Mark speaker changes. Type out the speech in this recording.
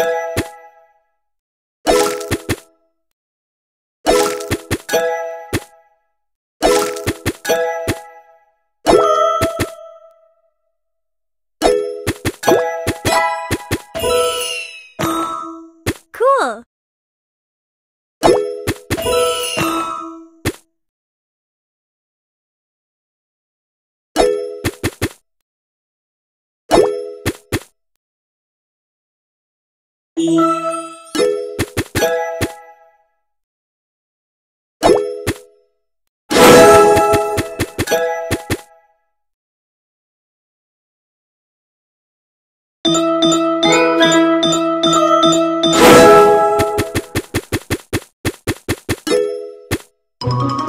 Speaker 1: Thank you.
Speaker 2: you